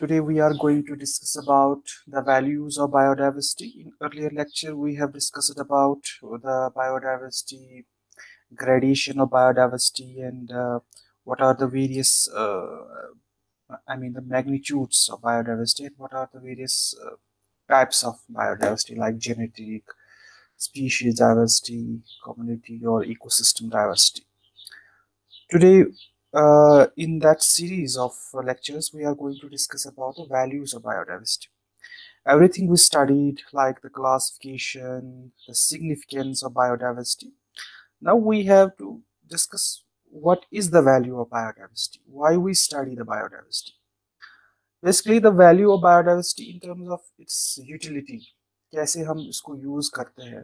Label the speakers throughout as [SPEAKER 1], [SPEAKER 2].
[SPEAKER 1] Today we are going to discuss about the values of biodiversity. In earlier lecture we have discussed about the biodiversity, gradation of biodiversity and uh, what are the various, uh, I mean the magnitudes of biodiversity and what are the various uh, types of biodiversity like genetic, species diversity, community or ecosystem diversity. Today uh, in that series of lectures, we are going to discuss about the values of biodiversity. Everything we studied, like the classification, the significance of biodiversity. Now we have to discuss what is the value of biodiversity, why we study the biodiversity. Basically, the value of biodiversity in terms of its utility, कैसे हम इसको use करते हैं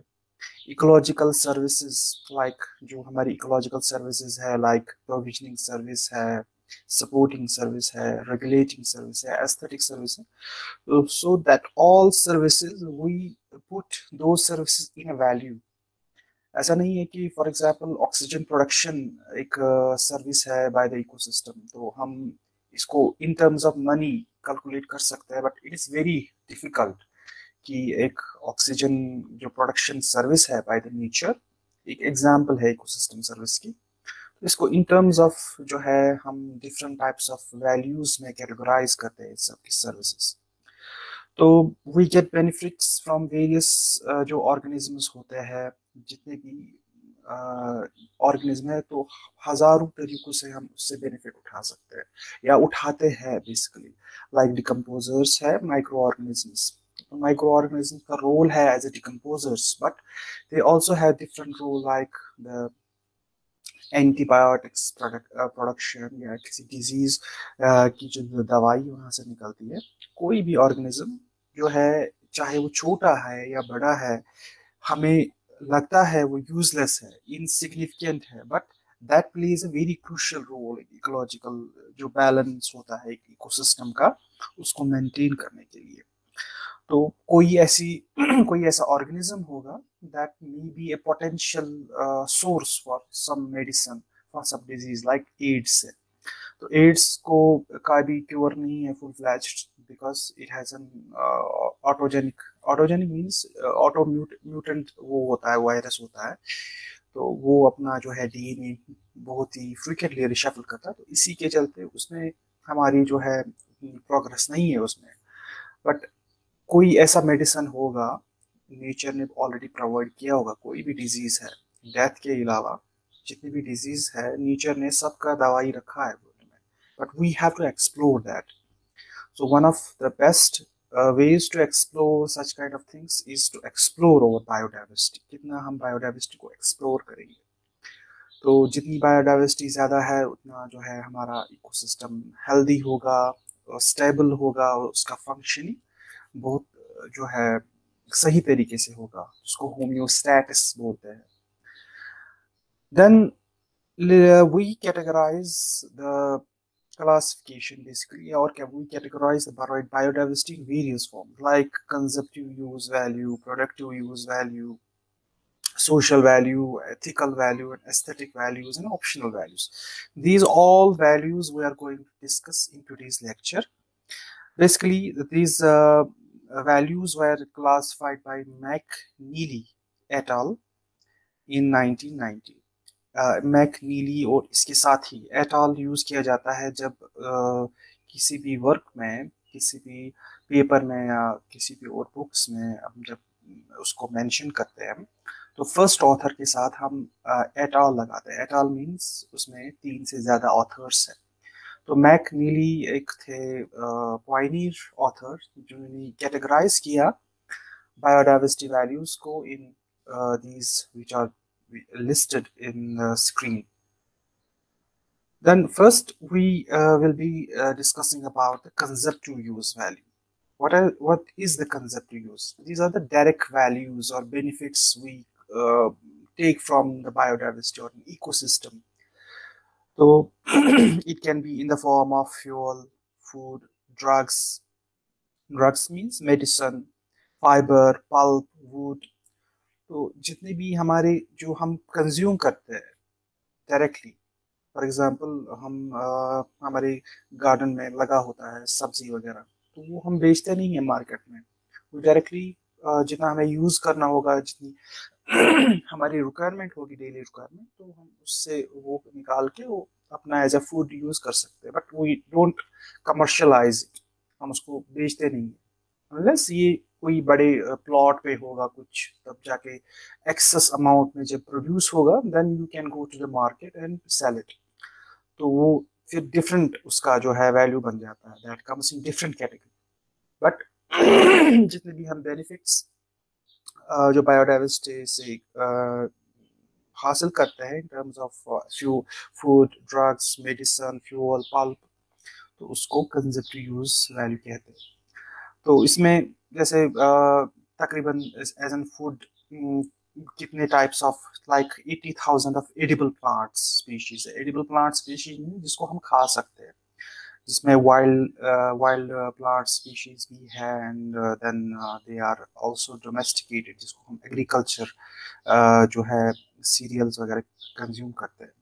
[SPEAKER 1] ecological services like जो हमारी ecological services है like provisioning service है supporting service है रेगुलेटिंग सर्विस है एस्थेटिक सर्विस है so that all services we put दो सर्विसेज़ इन अ वैल्यू ऐसा नहीं है कि फॉर एग्जांपल ऑक्सीजन प्रोडक्शन एक सर्विस uh, है बाय द इकोसिस्टम तो हम इसको in terms of money calculate कर सकते हैं but it is very difficult कि एक ऑक्सीजन जो प्रोडक्शन सर्विस है बाय द नेचर एक एग्जांपल है इकोसिस्टम सर्विस की। तो इसको इन टर्म्स ऑफ़ जो है हम डिफरेंट टाइप्स ऑफ़ वैल्यूज़ में कैटेगराइज करते हैं सब की सर्विसेज़ तो we get benefits from various जो ऑर्गेनिजम्स होते हैं जितने भी ऑर्गेनिज्म uh, है तो हज़ारों तरीकों से हम उससे बेनिफिट उठा सकते हैं या उठाते हैं बेसिकली लाइक डिकम्पोजर्स है माइक्रो ऑर्गेनिजम्स microorganisms का role है as a decomposers, but they also have different role, like the antibiotics production या किसी डिज़ीज़ की जो दवाई वहाँ से निकलती है, कोई भी ऑर्गेनिज्म जो है, चाहे वो छोटा है या बड़ा है, हमें लगता है वो यूजलेस है इनसिग्निफिकेंट है but that plays a very crucial role ecological जो बैलेंस होता है इकोसिस्टम का, उसको मेंटेन करने के लिए। तो कोई ऐसी, कोई ऐसा ऑर्गेनिज्म होगा that may be a potential source for some medicine for some disease like AIDS है तो एड्स को का भी क्योर नहीं है full fledged because it has an autogenic autogenic means auto mutant वो होता है वायरस होता है। तो वो अपना जो है डीएनए बहुत ही फ्रिक्वेंटली रिशफल करता है तो इसी के चलते उसमें हमारी जो है प्रोग्रेस नहीं है उसमें। बट कोई ऐसा मेडिसिन होगा नेचर ने ऑलरेडी प्रोवाइड किया होगा, कोई भी डिज़ीज़ है डेथ के अलावा जितनी भी डिज़ीज़ है नेचर ने सबका दवाई रखा है वर्ल्ड में। But we have to explore that so one of the best ways to explore such kind of things is to explore over biodiversity कितना हम बायोडाइवर्सिटी को एक्सप्लोर करेंगे। तो जितनी बायोडाइवर्सिटी ज़्यादा है, उतना जो है हमारा इकोसिस्टम हेल्दी होगा स्टेबल होगा उसका फंक्शनिंग बहुत जो है सही तरीके से होगा उसको होम्योस्टैटिस बोलते हैं then we categorise the classification basically or we categorize the biodiversity in various forms like conceptual use value productive use value social value ethical value and aesthetic values and optional values these all values we are going to discuss in today's lecture basically these uh, values were classified by McNeely et al. in 1990. Uh, McNeely और इसके साथ ही at all use किया जाता है जब uh, किसी भी work में किसी भी पेपर में या किसी भी और बुक्स में हम जब उसको मेंशन करते हैं तो फ़र्स्ट ऑथर के साथ हम एट uh, ऑल लगाते हैं। एट ऑल मीन्स उसमें तीन से ज़्यादा ऑथर्स हैं। तो मैक नीली एक थे पॉइनियर ऑथर जिन्होंने कैटेगराइज किया biodiversity values को in uh, these which are listed in the screen. Then first we uh, will be uh, discussing about the conceptual use value. What are, what is the conceptual use? These are the direct values or benefits we uh, take from the biodiversity or an ecosystem so it can be in the form of fuel, food, drugs. Drugs means medicine, fibre pulp wood. तो जितने भी हमारे जो हम consume करते हैं directly for example हम आ, हमारे गार्डन में लगा होता है सब्ज़ी वगैरह तो वो हम बेचते नहीं है मार्केट में वो डायरेक्टली जितना हमें यूज़ करना होगा जितनी हमारी रिक्वायरमेंट होगी डेली रिक्वायरमेंट तो हम उससे वो निकाल के वो अपना एज अ फ़ूड यूज़ कर सकते हैं। बट वी डोंट कमर्शलाइज हम उसको बेचते नहीं अनलेस ये कोई बड़े प्लॉट पे होगा कुछ, तब जाके एक्सेस अमाउंट में जब प्रोड्यूस होगा then you can go to the market and sell it तो वो फिर डिफरेंट उसका जो है वैल्यू बन जाता है। That comes in different category but जितने भी हम बेनिफिट्स जो बायोडाइवर्सिटी से हासिल करते हैं in terms of few food drugs medicine fuel pulp तो उसको कंजप्टिव यूज़ वैल्यू कहते हैं। तो इसमें जैसे तकरीबन एज एन फ़ूड कितने types of like eighty thousand of edible plants species है। एडिबल प्लांट स्पीशीज जिसको हम खा सकते हैं। जिसमें वाइल्ड वाइल्ड प्लांट स्पीशीज भी है and then they are also domesticated जिसको हम एग्रीकल्चर uh, जो है सीरियल्स वगैरह कंज्यूम करते हैं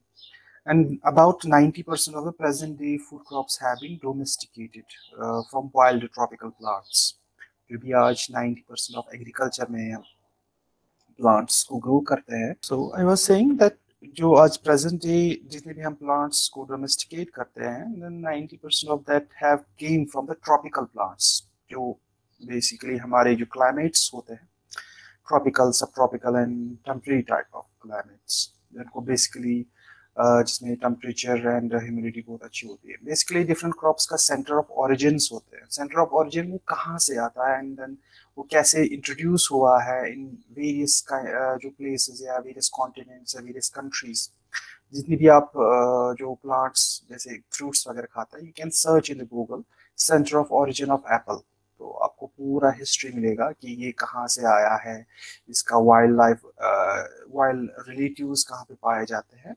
[SPEAKER 1] and about 90% of the present day food crops have been domesticated uh, from wild tropical plants जो भी आज 90% ऑफ एग्रीकल्चर में प्लांट्स को ग्रो करते हैं so I was saying that जो आज प्रेजेंट डे जितने भी हम प्लांट्स को डोमेस्टिकेट करते हैं then 90% of that have came from the tropical plants जो बेसिकली हमारे जो क्लाइमेट्स होते हैं tropical subtropical and temporary type of climates जिनको बेसिकली जिसमें टेम्परेचर एंड ह्यूमिडिटी बहुत अच्छी होती है। बेसिकली डिफरेंट क्रॉप्स का सेंटर ऑफ़ ओरिजिन होते हैं। सेंटर ऑफ़ ओरिजिन वो कहाँ से आता है एंड देन वो कैसे इंट्रोड्यूस हुआ है इन वेरियस जो प्लेसेस या वेरियस कॉन्टिनेंट्स या वेरियस कंट्रीज़ जितनी भी आप जो प्लांट्स जैसे फ्रूट्स वगैरह खाता है you can search in Google centre of origin of apple तो आपको पूरा हिस्ट्री मिलेगा कि ये कहाँ से आया है। इसका वाइल्ड लाइफ वाइल्ड रिलेटिव्स कहाँ पे पाए जाते हैं।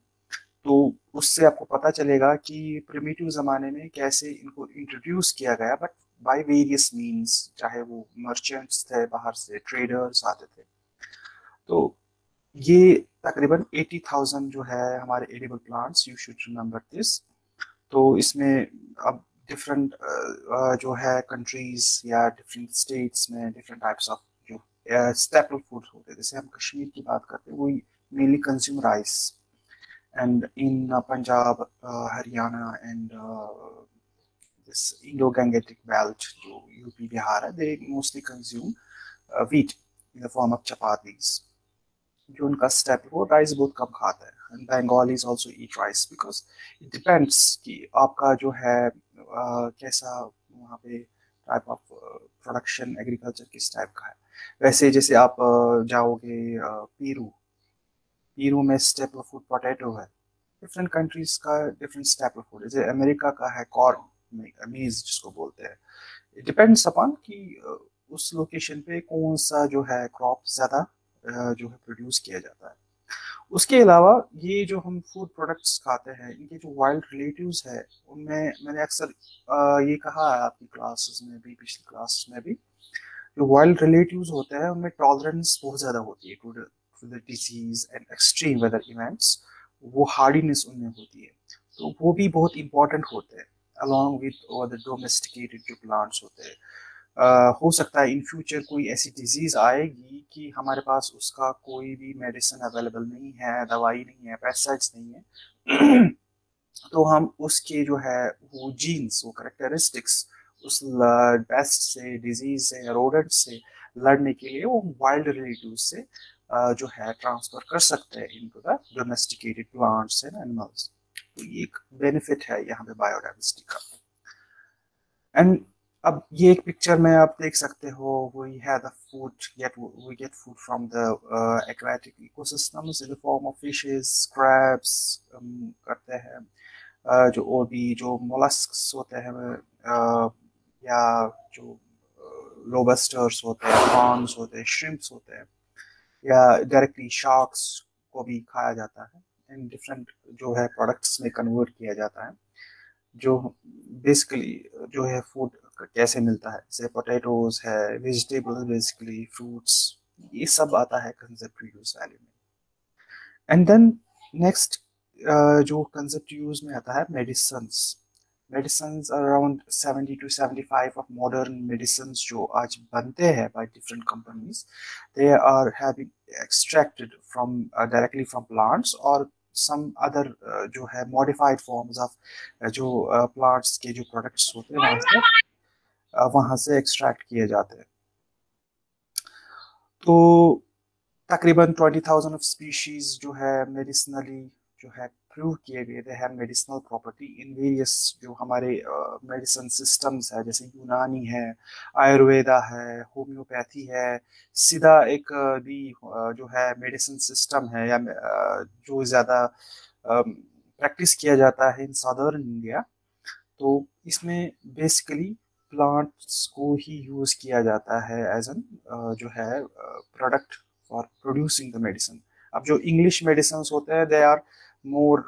[SPEAKER 1] तो उससे आपको पता चलेगा कि प्रिमिटिव ज़माने में कैसे इनको इंट्रोड्यूस किया गया बट बाय वेरियस मींस चाहे वो मर्चेंट्स थे बाहर से ट्रेडर्स आते थे। तो ये तकरीबन 80,000 जो है हमारे edible plants you should remember this तो इसमें अब डिफरेंट जो है कंट्रीज़ या डिफरेंट स्टेट्स में डिफरेंट टाइप्स ऑफ़ जो स्टेपल फ़ूड होते हैं। जैसे हम कश्मीर की बात करते हैं वही mainly consume rice and in uh, Punjab, uh, Haryana, and uh, this Indo-Gangetic belt, to UP, Bihar, they mostly consume wheat in the form of chapatis. जो उनका स्टेप वो राइस बहुत कम खाता है and Bengalis also eat rice because it depends कि आपका जो है आ, कैसा वहाँ पे टाइप ऑफ़ प्रोडक्शन एग्रीकल्चर किस टाइप का है वैसे जैसे आप जाओगे पीरू ईरू में स्टेपल फ़ूड पोटैटो है। डिफरेंट कंट्रीज़ का डिफरेंट स्टेपल फ़ूड जैसे अमेरिका का है कॉर्न अमीज जिसको बोलते हैं। डिपेंड्स अपॉन कि उस लोकेशन पे कौन सा जो है क्रॉप ज़्यादा जो है प्रोड्यूस किया जाता है। उसके अलावा ये जो हम फ़ूड प्रोडक्ट्स खाते हैं, इनके जो वाइल्ड रिलेटिव्स है, उनमें मैंने अक्सर ये कहा है आपकी क्लासेस में भी, पिछली क्लासेस में भी। जो वाइल्ड रिलेटिव्स होते हैं, उनमें टॉलरेंस बहुत ज़्यादा होती है। To the disease and extreme weather events वो हार्डीनेस उनमें होती है। तो वो भी बहुत इंपॉर्टेंट होते हैं अलॉन्ग विद द डोमेस्टिकेटेड जो प्लांट्स होते हैं। हो सकता है इन फ्यूचर कोई ऐसी डिज़ीज़ आएगी कि हमारे पास उसका कोई भी मेडिसिन अवेलेबल नहीं है, दवाई नहीं है पेस्टिसाइड्स नहीं है। तो हम उसके जो है, वो जीन्स वो करेक्टरिस्टिक्स उस बेस्ट से डिज़ीज़ से रोडेंट से लड़ने के लिए वो वाइल्ड रिलेटिव से जो है ट्रांसफ़र कर सकते हैं into the domesticated plants and animals तो ये एक बेनिफिट है यहाँ पे बायोडाइवर्सिटी का। एंड अब ये एक पिक्चर में आप देख सकते हो वी है the food get we get food from the aquatic ecosystems in the form of fishes crabs करते हैं। जो और भी जो मोलस्क्स होते हैं या जो लोबस्टर्स होते हैं प्रॉन्स होते हैं श्रिम्प्स होते हैं। या डायरेक्टली शार्क्स को भी खाया जाता है। इन डिफरेंट जो है प्रोडक्ट्स में कन्वर्ट किया जाता है। जो बेसिकली जो है फ़ूड कैसे मिलता है? जैसे पोटैटोज है वेजिटेबल बेसिकली फ्रूट्स ये सब आता है कंजप्टिव यूज़ वैल्यू में। एंड देन नेक्स्ट जो कंसेप्ट यूज़ में आता है medicine medicine around 70 to 75 of modern medicine जो आज बनते हैं by different companies they are having extracted from directly from plants और सम अदर जो है मॉडिफाइड फॉर्म्स ऑफ़ जो प्लांट्स के जो प्रोडक्ट्स होते हैं वहाँ से वहाँ से एक्सट्रैक्ट किए जाते हैं। तो तकरीबन ट्वेंटी थाउज़ेंड ऑफ़ स्पीशीज जो है मेडिसिनली जो है प्रूव किए गए थे है मेडिसिनल प्रॉपर्टी इन वेरियस जो हमारे मेडिसिन सिस्टम्स है, जैसे यूनानी है, आयुर्वेदा है होम्योपैथी है, सीधा एक भी जो है मेडिसिन सिस्टम है या जो ज़्यादा प्रैक्टिस किया जाता है इन सदर्न इंडिया तो इसमें बेसिकली प्लांट्स को ही यूज़ किया जाता है एज एन जो है product for producing the medicine अब जो इंग्लिश मेडिसिन होते हैं they are more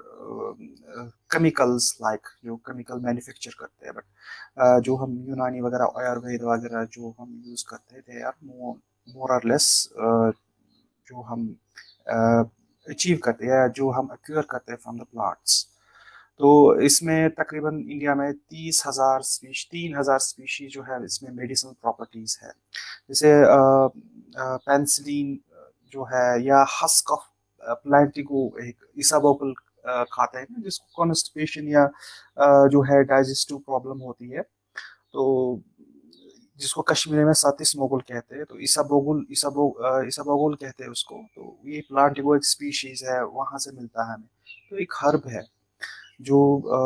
[SPEAKER 1] chemicals like जो केमिकल मैन्युफैक्चर करते हैं बट uh, जो हम यूनानी वगैरह आयुर्वेद वगैरह जो हम यूज़ करते हैं दे आर मोर और लेस जो हम अचीव uh, करते हैं जो हम एक्यूर करते हैं फ्रॉम द प्लांट्स तो इसमें तकरीबन इंडिया में तीस हज़ार स्पीश तीन हज़ार स्पीशी जो है इसमें मेडिसिनल प्रॉपर्टीज़ है। जैसे पेंसिलिन जो है या हस्क ऑफ़ प्लांटिको एक ईसाबोकल खाते हैं ना जिसको कॉन्स्टिपेशन या जो है डाइजेस्टिव प्रॉब्लम होती है। तो जिसको कश्मीर में सातिस मोगुल कहते हैं तो ईसाबोगुल ईसाबो ईसाबोगुल कहते हैं उसको। तो ये प्लांटिको एक स्पीशीज है वहाँ से मिलता है हमें। तो एक हर्ब है जो आ,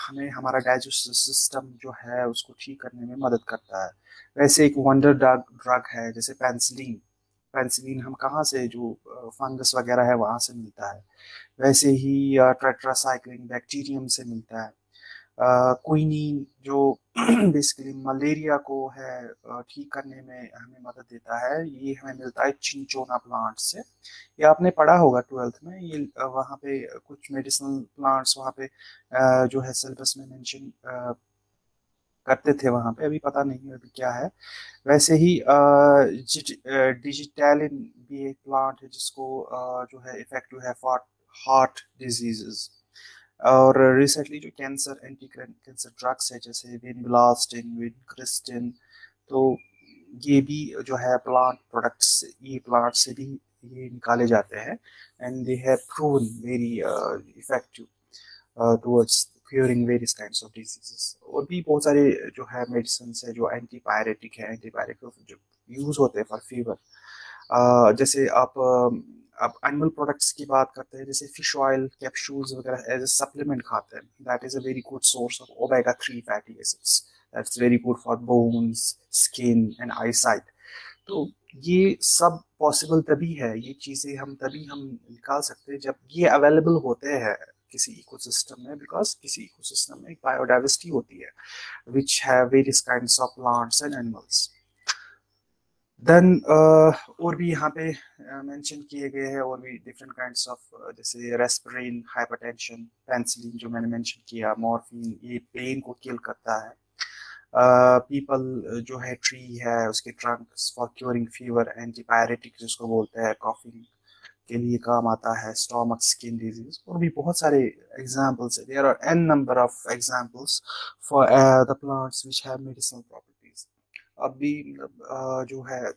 [SPEAKER 1] हमें हमारा डाइजेस्टिव सिस्टम जो है उसको ठीक करने में मदद करता है। वैसे एक वंडर ड्रग ड्रग है जैसे पेंसिलिन पेंसिलिन हम कहाँ से जो फंगस वगैरह है वहाँ से मिलता है। वैसे ही ट्रेट्रासाइक्लिन बैक्टीरियम से मिलता है। क्विनीन जो बेसिकली मलेरिया को है ठीक करने में हमें मदद देता है, ये हमें मिलता है चिंचोना प्लांट से। ये आपने पढ़ा होगा ट्वेल्थ में, ये वहाँ पे कुछ मेडिसिनल प्लांट्स वहाँ पे जो है सिलेबस में मेंशन करते थे वहाँ पे, अभी पता नहीं अभी क्या है। वैसे ही डिजिटैलिन भी एक प्लांट है जिसको जो है इफ़ेक्टिव है फॉर हार्ट डिजीजेस और रिसेंटली जो कैंसर एंटी कैंसर ड्रग्स है, जैसे विन ब्लास्टिन विन क्रिस्टिन तो ये भी जो है प्लांट प्रोडक्ट्स ये प्लांट से भी ये निकाले जाते हैं। And they have proven very effective towards curing various kinds of diseases और भी बहुत सारे जो है मेडिसिन है, जो एंटीबायोटिक है एंटीबायोटिक जो यूज़ होते हैं फॉर फीवर जैसे आप आप एनिमल प्रोडक्ट्स की बात करते हैं, जैसे फ़िश ऑयल कैप्सूल्स वगैरह एज ए सप्लीमेंट खाते हैं. That is a very good source of omega three fatty acids that's very good for bones skin and eyesight तो ये सब पॉसिबल तभी है, ये चीज़ें हम तभी हम निकाल सकते हैं जब ये अवेलेबल होते हैं। किसी इकोसिस्टम में बिकॉज़ किसी इकोसिस्टम में बायोडाइवर्सिटी होती है which have various kinds of plants and animals then और भी यहाँ पे मेंशन uh, किए गए हैं और भी डिफरेंट काइंड्स ऑफ़ जैसे रेस्पिरिन हाइपरटेंशन पेंसिलिन जो मैंने मेंशन किया मॉर्फिन ये पेन को किल करता है. पीपल uh, जो है ट्री है उसके trunk for curing fever antibiotic जिसको बोलते हैं कॉफिंग के लिए काम आता है स्टोमक स्किन डिज़ीज़ और भी बहुत सारे एग्जाम्पल्स है। There are an number of examples for the plants which have medicinal properties अब भी जो है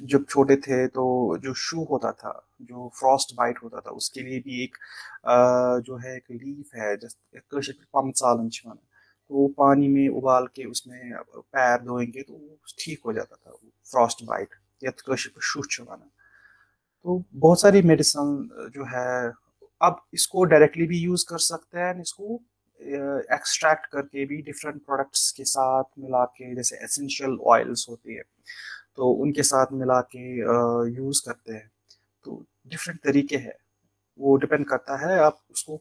[SPEAKER 1] जब छोटे थे तो जो शू होता था जो फ्रॉस्ट बाइट होता था उसके लिए भी एक uh, जो है एक लीफ है जैसे तो पानी में उबाल के उसमें पैर धोएँगे तो ठीक हो जाता था फ्रॉस्ट बाइट या शू छुआना तो बहुत सारी मेडिसिन जो है, अब इसको डायरेक्टली भी यूज़ कर सकते हैं, इसको एक्सट्रैक्ट करके भी डिफरेंट प्रोडक्ट्स के साथ मिला के जैसे एसेंशियल ऑयल्स होती है तो उनके साथ मिला के यूज़ करते हैं। तो डिफरेंट तरीके हैं। वो डिपेंड करता है आप उसको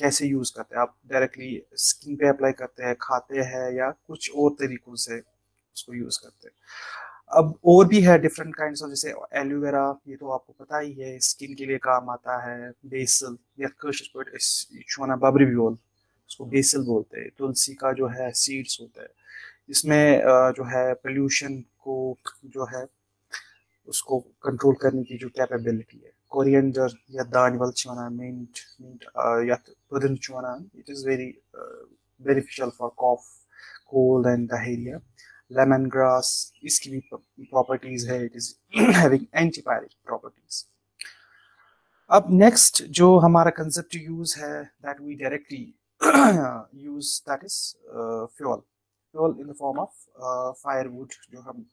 [SPEAKER 1] कैसे यूज़ करते हैं। आप डायरेक्टली स्किन पे अप्लाई करते हैं, खाते हैं या कुछ और तरीकों से उसको यूज़ करते हैं। अब और भी है डिफरेंट काइंड ऑफ़ जैसे एलोवेरा ये तो आपको पता ही है स्किन के लिए काम आता है बेसल या बबरी भी बोल, उसको बेसल बोलते हैं, तुलसी का जो है सीड्स होता है, इसमें जो है पोल्यूशन को जो है, उसको कंट्रोल करने की जो कैपेबिलिटी है कोरिएंडर या दानवल मिंट मिंट या पुदन it is very beneficial for cough cold and diarrhea. Lemon grass इसकी भी properties है it is having antibiotic properties. अब नेक्स्ट जो हमारा कंसेप्ट यूज़ है that we directly use that is fuel fuel in the form of firewood जो हम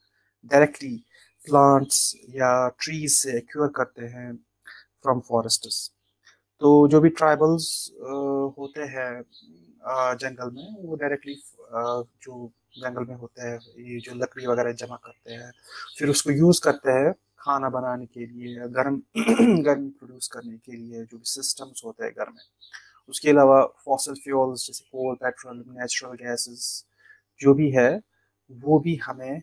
[SPEAKER 1] directly plants या ट्रीज से एक्योर करते हैं फ्रॉम फॉरेस्टर्स तो जो भी ट्राइबल्स uh, होते हैं uh, जंगल में वो डायरेक्टली uh, जो जंगल में होते हैं, ये जो लकड़ी वगैरह जमा करते हैं, फिर उसको यूज़ करते हैं खाना बनाने के लिए, गर्म, गर्मी प्रोड्यूस करने के लिए, जो भी सिस्टम्स होते हैं घर में। उसके अलावा फॉसल फ्यूल्स जैसे कोल पेट्रोल नेचुरल गैसेस जो भी है, वो भी हमें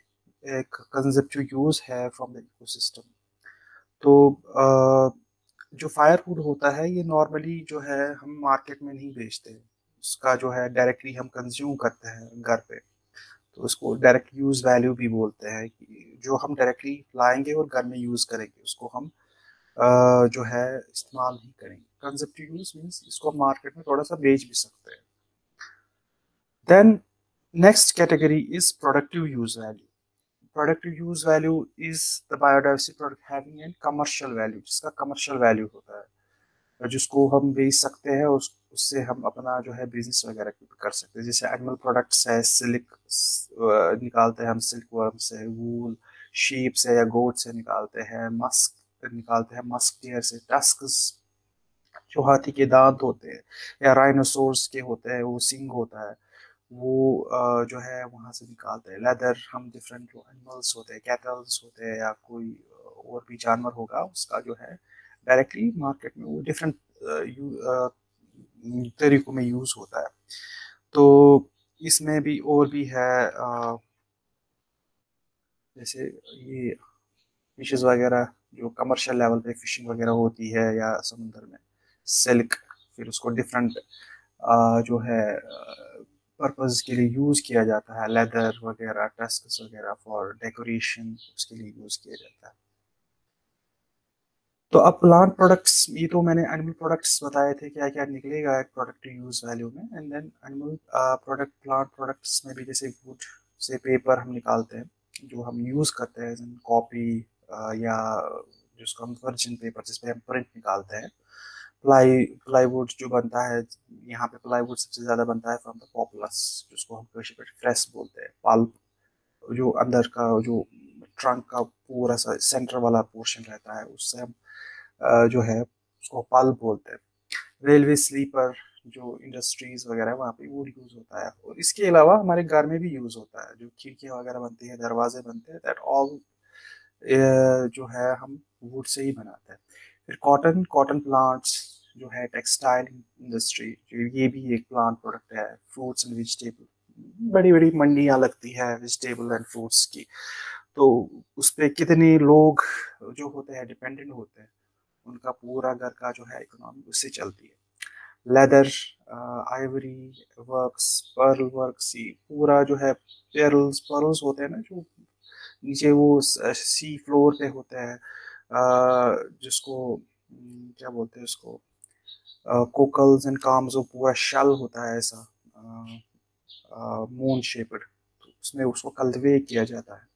[SPEAKER 1] एक कंजप्टिव यूज़ है फ्रॉम द इकोसिस्टम तो जो फायर फ़ूड होता है, ये नॉर्मली जो है हम मार्केट में नहीं बेचते। उसका जो है डायरेक्टली हम कंज्यूम करते हैं घर पे। तो उसको डायरेक्ट यूज़ वैल्यू भी बोलते हैं जो हम डायरेक्टली लाएँगे और घर में यूज़ करेंगे, उसको हम जो है, इस्तेमाल नहीं करेंगे। कंजप्टिव यूज़ मीन्स इसको हम मार्केट में थोड़ा सा बेच भी सकते हैं। Then next category is productive use value productive use value is the biodiversity product having an commercial value जिसका कमर्शियल वैल्यू होता है। जिसको हम बेच सकते हैं, उस, उससे हम अपना जो है बिज़नेस वगैरह कर सकते हैं। जैसे एनिमल प्रोडक्ट्स है सिल्क निकालते हैं हम सिल्क वर्म से, वूल, शीप से या गोट से निकालते हैं, मस्क निकालते हैं मस्क टेयर से टस्क जो हाथी के दांत होते हैं या राइनोसोर्स के होते हैं, वो सिंग होता है, वो जो है वहाँ से निकालते हैं। लेदर, हम डिफरेंट जो एनिमल्स होते हैं कैटल्स होते हैं या कोई और भी जानवर होगा, उसका जो है डायरेक्टली मार्केट में वो डिफरेंट तरीकों में यूज़ होता है। तो इसमें भी और भी है जैसे ये फिशेस वगैरह, जो कमर्शियल लेवल पे फिशिंग वगैरह होती है या समुद्र में सिल्क फिर उसको डिफरेंट जो है पर्पज़ के लिए यूज़ किया जाता है लेदर वगैरह टस्क वगैरह फॉर डेकोरेशन उसके लिए यूज़ किया जाता है। तो अब प्लांट प्रोडक्ट्स ये तो मैंने एनिमल प्रोडक्ट्स बताए थे क्या क्या निकलेगा एक प्रोडक्ट यूज़ वैल्यू में and then animal product plant products में भी जैसे वुड से पेपर हम निकालते हैं, जो हम यूज़ करते हैं कॉपी या जिसको हम वर्जिन पेपर जिसपे हम प्रिंट निकालते हैं प्लाई प्लाईवुड जो बनता है, यहाँ पे प्लाईवुड सबसे ज़्यादा बनता है फ्रॉम द पॉपुलस जिसको हम फ्रेश बोलते हैं पल्प जो अंदर का, जो ट्रंक का पूरा सा सेंटर वाला पोर्शन रहता है, उससे हम जो है, उसको पल बोलते हैं। रेलवे स्लीपर जो इंडस्ट्रीज़ वगैरह वहाँ पे वुड यूज़ होता है। और इसके अलावा हमारे घर में भी यूज़ होता है। जो खिड़कियाँ वगैरह बनती है, दरवाजे बनते हैं दैट ऑल जो है, हम वुड से ही बनाते हैं। फिर कॉटन कॉटन प्लांट्स जो है टेक्सटाइल इंडस्ट्री ये भी एक प्लांट प्रोडक्ट है। फ्रूट्स एंड वेजिटेबल बड़ी बड़ी मंडियाँ लगती है वेजिटेबल एंड फ्रूट्स की। तो उस पर कितने लोग जो होते हैं डिपेंडेंट होते हैं। उनका पूरा घर का जो है इकोनॉमी उससे चलती है। Leather ivory works pearl works पूरा जो है पेरल्स पर्ल्स होते हैं ना जो नीचे वो सी फ्लोर पे होते हैं जिसको क्या बोलते हैं उसको कोकल्स एंड काम्स वो पूरा शल होता है ऐसा मून शेपड तो उसमें उसको कल्टिवेट किया जाता है।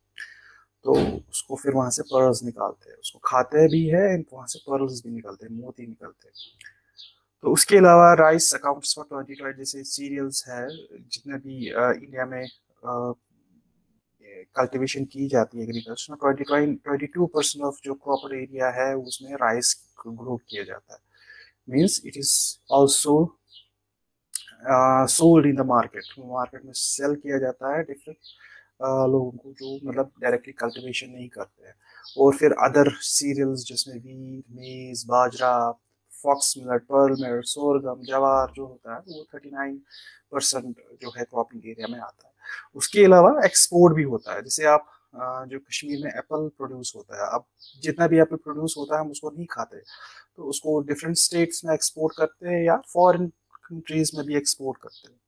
[SPEAKER 1] तो उसको फिर वहाँ से पर्ल्स निकालते हैं। उसको खाते भी है वहाँ से पर्ल्स भी निकलते हैं, मोती निकलते हैं। तो उसके अलावा rice accounts for twenty twenty जैसे सीरियल्स है, जितने भी इंडिया में कल्टीवेशन की जाती है एग्रीकल्चर में twenty twenty two percent of जो क्रॉपर एरिया है, उसमें राइस ग्रो किया जाता है। Means it is also sold in the market market में सेल किया जाता है डिफरेंट लोगों को जो मतलब डायरेक्टली कल्टिवेशन नहीं करते हैं। और फिर अदर सीरियल्स जिसमें वीट मेज, बाजरा fox millet pearl millet sorghum जवार जो होता है, वो थर्टी नाइन परसेंट जो है क्रॉपिंग एरिया में आता है। उसके अलावा एक्सपोर्ट भी होता है। जैसे आप जो कश्मीर में एप्पल प्रोड्यूस होता है अब जितना भी एप्पल प्रोड्यूस होता है, हम उसको नहीं खाते। तो उसको डिफरेंट स्टेट्स में एक्सपोर्ट करते हैं या फॉरेन कंट्रीज़ में भी एक्सपोर्ट करते हैं।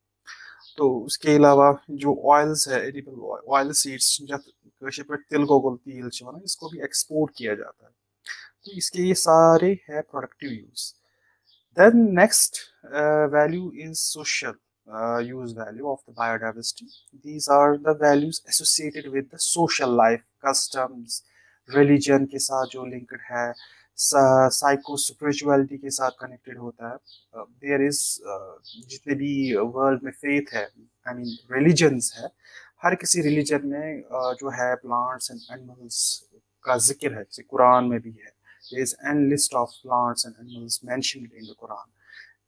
[SPEAKER 1] तो उसके अलावा जो ऑयल्स है एडिबल ऑयल सीड्स जब तिल को गोल तिल इसको भी एक्सपोर्ट किया जाता है। तो इसके ये सारे है productive use then next value is social use value of the biodiversity these are the values associated with the social life customs religion के साथ जो लिंक्ड है साइको स्पिरिचुअलिटी के साथ कनेक्टेड होता है। देयर इज़ जितने भी वर्ल्ड में फेथ है आई मीन रिलीजन्स है हर किसी रिलीजन में uh, जो है प्लांट्स एंड एनिमल्स का ज़िक्र है। जैसे कुरान में भी है। There is an list of plants and animals mentioned in the Quran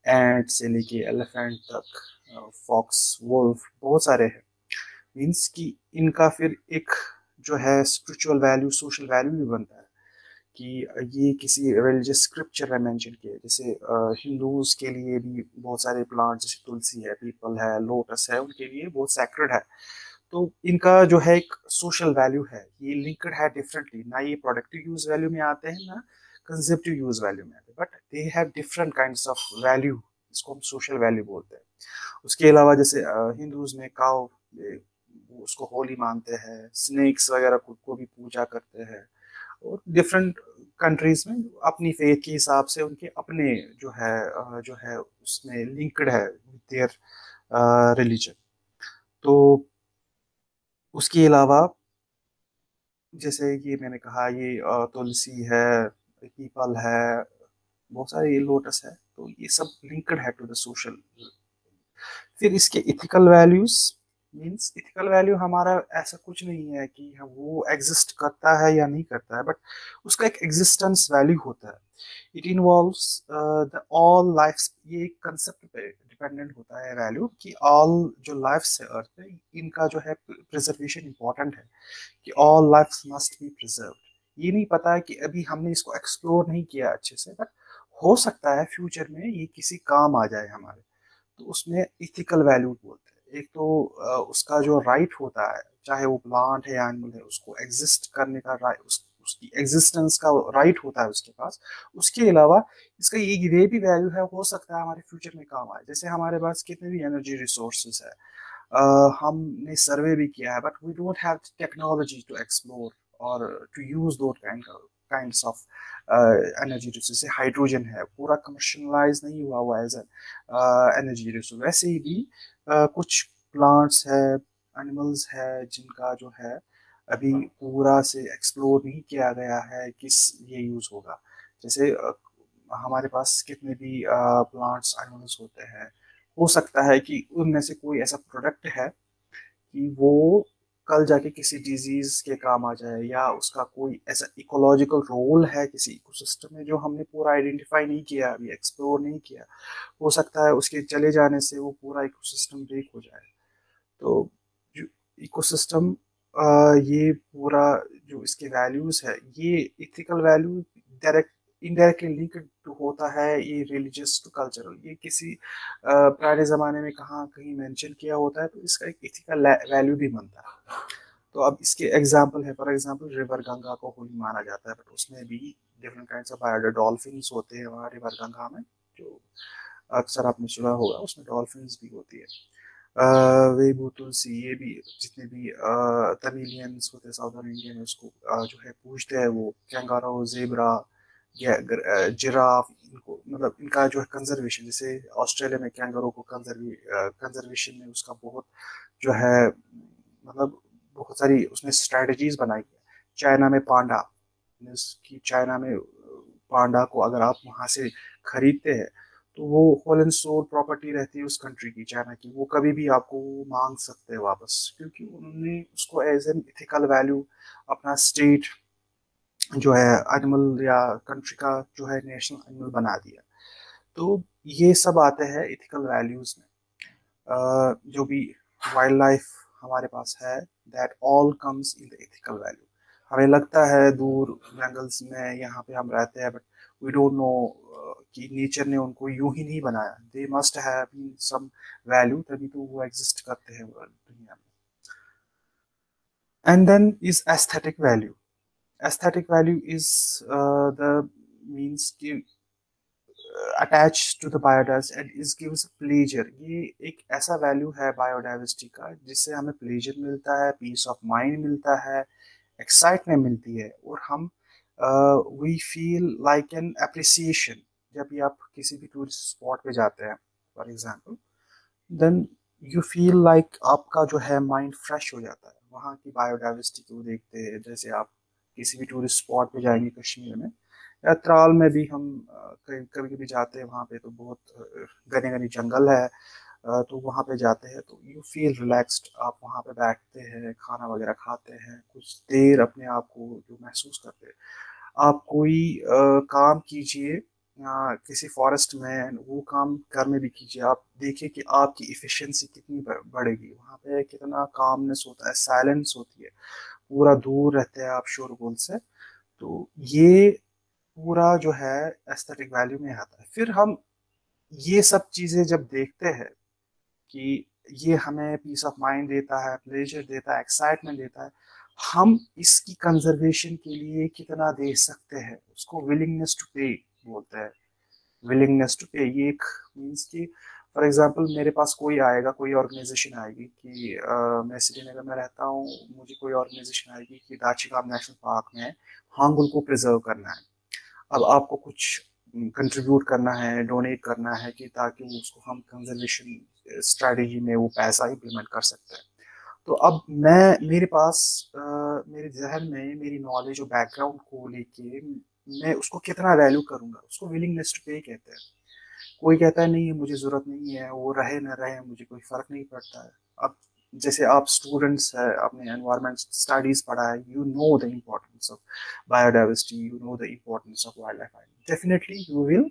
[SPEAKER 1] and से लेके एलिफेंट तक फॉक्स uh, वुल्फ बहुत सारे हैं। मीन्स कि इनका फिर एक जो है स्पिरिचुअल वैल्यू सोशल वैल्यू भी बनता है। कि ये किसी रिलीजियस स्क्रिप्चर में मेंशन किया जैसे हिंदूज के लिए भी बहुत सारे प्लांट जैसे तुलसी है पीपल है लोटस है, उनके लिए बहुत सैक्रेड है। तो इनका जो है एक सोशल वैल्यू है। ये लिंकड है डिफरेंटली ना ये प्रोडक्टिव यूज़ वैल्यू में आते हैं, ना कंजेप्टिव यूज़ वैल्यू में आते हैं। But they have different kind of value इसको हम सोशल वैल्यू बोलते हैं। उसके अलावा जैसे हिंदूज में काव उसको होली मानते हैं स्नेक्स वगैरह को भी पूजा करते हैं। और डिफरेंट कंट्रीज़ में अपनी फेथ के हिसाब से उनके अपने जो है जो है उसमें लिंक्ड है देयर रिलीजन तो उसके अलावा जैसे ये मैंने कहा, ये तुलसी है, पीपल है, बहुत सारे ये लोटस है तो ये सब लिंक्ड है टू द सोशल फिर इसके ethical values means ethical value हमारा ऐसा कुछ नहीं है कि वो एग्जिस्ट करता है या नहीं करता है बट उसका एक एग्जिस्टेंस वैल्यू होता है। It involves the all life ये एक कंसेप्ट पे डिपेंडेंट होता है वैल्यू कि ऑल जो लाइफ है अर्थ पे, इनका जो है प्रिजर्वेशन इंपॉर्टेंट है कि all life must be preserve ये नहीं पता है कि अभी हमने इसको एक्सप्लोर नहीं किया अच्छे से बट हो सकता है फ्यूचर में ये किसी काम आ जाए हमारे। तो उसमें इथिकल वैल्यू बोलते हैं। एक तो उसका जो राइट होता है चाहे वो प्लांट है या एनिमल है उसको एग्जिस्ट करने का राइट उस, उसकी एग्जिस्टेंस का राइट होता है उसके पास। उसके अलावा इसका ये ये भी वैल्यू है हो सकता है हमारे फ्यूचर में काम आए। जैसे हमारे पास कितने भी एनर्जी रिसोर्सेज है uh, हमने सर्वे भी किया है but we don't have technology to explore और टू यूज़ दो काइंड ऑफ़ एनर्जी रिसोर्स जैसे हाइड्रोजन है पूरा कमर्शलाइज नहीं हुआ हुआ एज एनर्जी रिसोर्स वैसे ही भी uh, कुछ प्लांट्स है एनिमल्स है जिनका जो है अभी पूरा से एक्सप्लोर नहीं किया गया है किस ये यूज़ होगा। जैसे हमारे पास कितने भी प्लांट्स एनिमल्स होते हैं हो सकता है कि उनमें से कोई ऐसा प्रोडक्ट है कि वो कल जाके किसी डिज़ीज़ के काम आ जाए या उसका कोई ऐसा इकोलॉजिकल रोल है किसी इकोसिस्टम में जो हमने पूरा आइडेंटिफाई नहीं किया, अभी एक्सप्लोर नहीं किया, हो सकता है उसके चले जाने से वो पूरा इकोसिस्टम ब्रेक हो जाए। तो जो इकोसिस्टम ये पूरा जो इसके वैल्यूज़ है, ये ethical value direct indirectly link होता है ये रिलीजियस टू कल्चरल ये किसी पुराने ज़माने में कहाँ कहीं मेंशन किया होता है तो इसका एक इथिकल वैल्यू भी बनता है तो अब इसके एग्जांपल है फॉर एग्जांपल रिवर गंगा को होली माना जाता है बट उसमें भी डिफरेंट काइंड ऑफ़ बायोडा डॉल्फिन होते हैं वहाँ रिवर गंगा में, जो अक्सर आपने सुना होगा, उसमें डॉल्फिन भी होती है। वे तुलसी, ये भी जितने भी तमिलियंस होते हैं साउदर्न इंडिया में उसको जो है पूछते हैं वो, कैंगारो, जेबरा जिराफ, इनको मतलब इनका जो है कंजर्वेशन जैसे ऑस्ट्रेलिया में कैंगरों को कंजर्वे कंजर्वेशन में उसका बहुत जो है मतलब बहुत सारी उसने स्ट्रेटजीज बनाई है। चाइना में पांडा की चाइना में पांडा को अगर आप वहाँ से खरीदते हैं तो वो होल एंड सोल प्रॉपर्टी रहती है उस कंट्री की, चाइना की। वो कभी भी आपको मांग सकते हैं वापस, क्योंकि उन्होंने उसको एज एन इथिकल वैल्यू अपना स्टेट जो है एनिमल या कंट्री का जो है नेशनल एनिमल बना दिया। तो ये सब आते हैं इथिकल वैल्यूज़ में। जो भी वाइल्ड लाइफ हमारे पास है that all comes in the ethical value हमें लगता है दूर जंगल्स में यहाँ पे हम रहते हैं बट वी डोंट नो कि नेचर ने उनको यूँ ही नहीं बनाया। They must have some value तभी तो वो एग्जिस्ट करते हैं दुनिया में। And then is aesthetic value aesthetic value is uh, the means कि attach to the biodiversity and is gives pleasure ये एक ऐसा वैल्यू है बायोडाइवर्सिटी का जिससे हमें प्लेजर मिलता है पीस ऑफ़ माइंड मिलता है एक्साइटमेंट मिलती है और हम we feel like an appreciation जब भी आप किसी भी टूरिस्ट स्पॉट पे जाते हैं for example then you feel like आपका जो है माइंड फ्रेश हो जाता है। वहाँ की बायोडाइवर्सिटी को देखते हैं जैसे आप किसी भी टूरिस्ट स्पॉट पे जाएँगे कश्मीर में। या त्राल में भी हम कभी कभी जाते हैं वहाँ पे तो बहुत घने घने जंगल है तो वहाँ पे जाते हैं तो यू फील रिलैक्स्ड आप वहाँ पे बैठते हैं खाना वगैरह खाते हैं कुछ देर अपने आप को जो महसूस करते हैं। आप कोई आ, काम कीजिए किसी फॉरेस्ट में वो काम घर में भी कीजिए आप देखिए कि आपकी इफ़िशेंसी कितनी बढ़ेगी। वहाँ पे कितना कामनेस होता है साइलेंस होती है। पूरा दूर रहते हैं आप शोरगुल से तो ये पूरा जो है एस्थेटिक वैल्यू में आता है। फिर हम ये सब चीज़ें जब देखते हैं कि ये हमें पीस ऑफ़ माइंड देता है प्लेजर देता है एक्साइटमेंट देता है, हम इसकी कंजर्वेशन के लिए कितना दे सकते हैं? उसको विलिंगनेस टू पे बोलते हैं। विलिंगनेस टू पे ये एक मीन्स कि फॉर एग्जांपल मेरे पास कोई आएगा कोई ऑर्गेनाइजेशन आएगी कि आ, मैं श्रीनगर में रहता हूँ मुझे कोई ऑर्गेनाइजेशन आएगी कि दाचिकाम नेशनल पार्क में हांगुल को प्रिजर्व करना है। अब आपको कुछ कंट्रीब्यूट करना है डोनेट करना है कि ताकि उसको हम कंजर्वेशन स्ट्रेटजी में वो पैसा इम्प्लीमेंट कर सकते हैं। तो अब मैं मेरे पास आ, मेरे जहन में मेरी नॉलेज और बैकग्राउंड को लेके मैं उसको कितना वैल्यू करूँगा? उसको विलिंगनेस टू पे कहते हैं। कोई कहता है, नहीं है मुझे ज़रूरत नहीं है, वो रहे ना रहे, मुझे कोई फ़र्क नहीं पड़ता है। अब जैसे आप स्टूडेंट्स है, आपने एनवायरमेंट स्टडीज़ पढ़ा है you know the importance of biodiversity you know the importance of wildlife definitely you will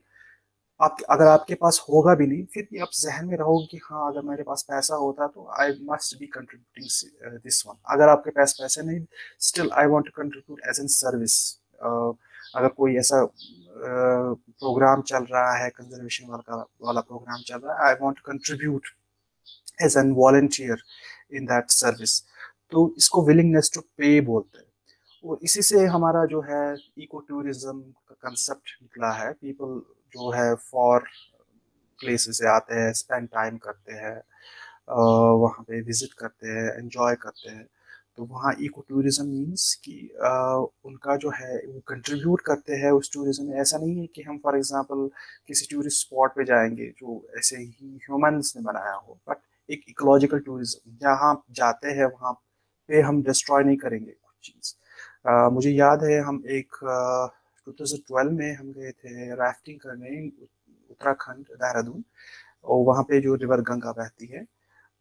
[SPEAKER 1] आप, अगर आपके पास होगा भी नहीं, फिर भी आप जहन में रहोगे कि हाँ अगर मेरे पास पैसा होता तो I must be contributing this one अगर आपके पास पैसे नहीं still I want to contribute as an service अगर कोई ऐसा प्रोग्राम चल रहा है कंजर्वेशन वाला वाला प्रोग्राम चल रहा है। I want contribute as an volunteer in that service तो इसको विलिंगनेस टू पे बोलते हैं। और इसी से हमारा जो है इको टूरिज़्म का कंसेप्ट निकला है। पीपल जो है फॉर प्लेसेस से आते हैं स्पेंड टाइम करते हैं वहाँ पे विज़िट करते हैं एंजॉय करते हैं। तो वहाँ इको टूरिज़्म मीन्स कि उनका जो है, वो कंट्रीब्यूट करते हैं उस टूरिज़्म में। ऐसा नहीं है कि हम फॉर एग्जांपल किसी टूरिस्ट स्पॉट पे जाएँगे जो ऐसे ही ह्यूमंस ने बनाया हो बट एक इकोलॉजिकल टूरिज़्म जहाँ जाते हैं, वहाँ पे हम डिस्ट्रॉय नहीं करेंगे कुछ चीज़। मुझे याद है, हम एक 2012 में हम गए थे राफ्टिंग करने उत्तराखंड, देहरादून, और वहाँ पे जो रिवर गंगा बहती है,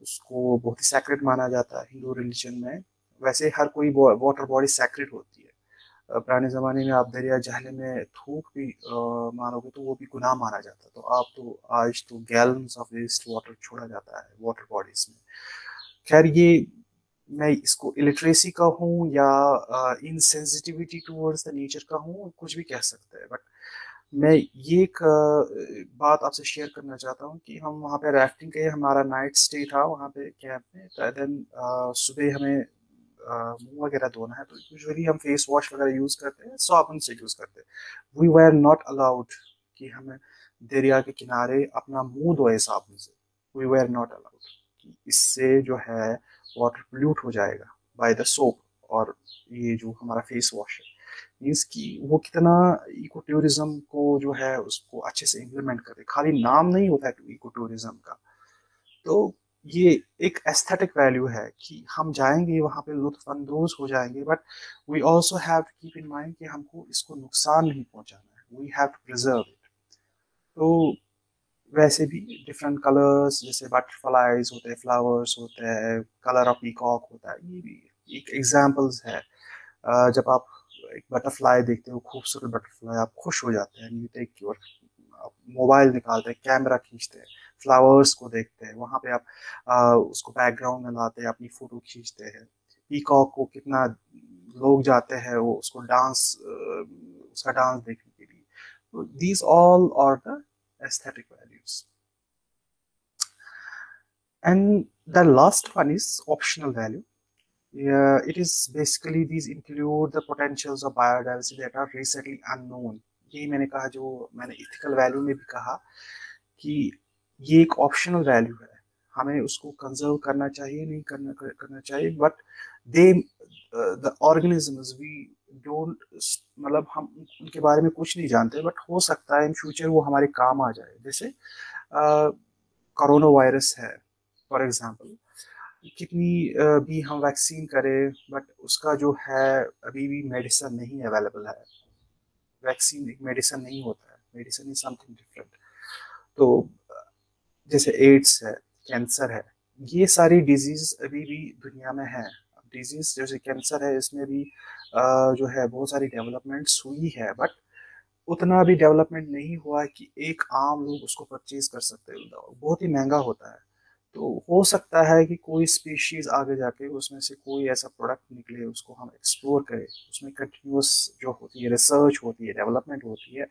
[SPEAKER 1] उसको बहुत ही सैक्रेट माना जाता है हिंदू रिलीजन में। वैसे हर कोई वाटर बॉडी सैक्रेट होती है। पुराने ज़माने में आप दरिया जहले में थूक भी मारोगे तो वो भी गुनाह माना जाता। तो आप तो आज तो गैलन्स ऑफ़ वेस्ट वाटर छोड़ा जाता है वाटर बॉडीज में। खैर, ये मैं इसको इलिटरेसी का हूँ या इनसेंसिटिविटी टूवर्ड्स द नेचर का हूँ, कुछ भी कह सकते हैं। बट मैं ये एक बात आपसे शेयर करना चाहता हूँ कि हम वहाँ पे राफ्टिंग के हमारा नाइट स्टे था, वहाँ पे कैंप में देन तो सुबह हमें मुँह वगैरह धोना है तो यूजुअली हम फेस वॉश वगैरह यूज़ करते हैं, साबुन से यूज़ करते हैं। वी वर नॉट अलाउड कि हमें दरिया के किनारे अपना मुँह धोए साबुन से। वी वर नॉट अलाउड इससे जो है वाटर पोल्यूट हो जाएगा बाय द सोप और ये जो हमारा फेस वॉश है। मीन्स कि वो कितना इको टूरिज़्म को जो है उसको अच्छे से इम्प्लीमेंट करे खाली नाम नहीं होता है इको टूरिज़्म का। तो ये एक एस्थेटिक वैल्यू है कि हम जाएँगे वहाँ पे लुत्फानंदोज हो जाएँगे but we also have to keep in mind कि हमको इसको नुकसान नहीं पहुँचाना है। We have to preserve it तो वैसे भी डिफरेंट कलर्स जैसे बटरफ्लाईज होते हैं फ्लावर्स होते हैं कलर ऑफ़ पीकॉक होता है, ये भी एक एग्जाम्पल्स है। जब आप एक बटरफ्लाई देखते हो, खूबसूरत बटरफ्लाई आप खुश हो जाते हैं मोबाइल निकालते हैं कैमरा खींचते हैं। फ्लावर्स को देखते हैं वहाँ पे आप आ, उसको बैकग्राउंड में लाते हैं अपनी फ़ोटो खींचते हैं। पीकॉक को कितना लोग जाते हैं वो उसको डांस उसका डांस देखने के लिए। These all are the aesthetic values and the last one is optional value it is basically these include the potentials of biodiversity that are recently unknown यही मैंने कहा जो मैंने इथिकल वैल्यू में भी कहा कि ये एक ऑप्शनल वैल्यू है। हमें उसको कंजर्व करना चाहिए नहीं करना कर, करना चाहिए but they the organisms we don't मतलब हम उनके बारे में कुछ नहीं जानते बट हो सकता है इन फ्यूचर वो हमारे काम आ जाए। जैसे कोरोना वायरस है फॉर एग्जांपल कितनी भी हम वैक्सीन करें बट उसका जो है अभी भी मेडिसिन नहीं अवेलेबल है। वैक्सीन एक मेडिसिन नहीं होता है। मेडिसिन इज़ समथिंग डिफरेंट तो जैसे एड्स है, कैंसर है, ये सारी डिज़ीज़ अभी भी दुनिया में है। डिज़ीज़ जैसे कैंसर है, इसमें भी जो है बहुत सारी डेवलपमेंट्स हुई है, बट उतना भी डेवलपमेंट नहीं हुआ कि एक आम लोग उसको परचेज कर सकते हैं। बहुत ही महँगा होता है। तो हो सकता है कि कोई स्पीशीज आगे जाके उसमें से कोई ऐसा प्रोडक्ट निकले, उसको हम एक्सप्लोर करें। उसमें कंटिन्यूस जो होती है, रिसर्च होती है, डेवलपमेंट होती है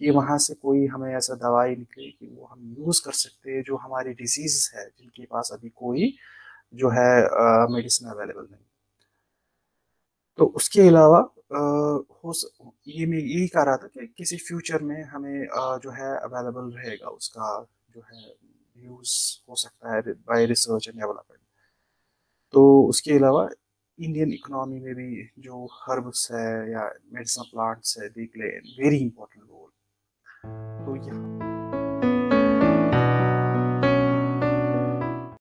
[SPEAKER 1] कि वहाँ से कोई हमें ऐसा दवाई निकले कि वो हम यूज़ कर सकते हैं, जो हमारी डिज़ीज़ है, जिनके पास अभी कोई जो है मेडिसिन अवेलेबल नहीं। तो उसके अलावा हो ये मैं यही कह रहा था कि किसी फ्यूचर में हमें जो है अवेलेबल रहेगा, उसका जो है यूज़ हो सकता है बाय रिसर्च एंड डेवलपमेंट तो उसके अलावा इंडियन इकोनॉमी में भी जो हर्ब्स है या मेडिसिनल प्लांट्स है they play very important role तो यहाँ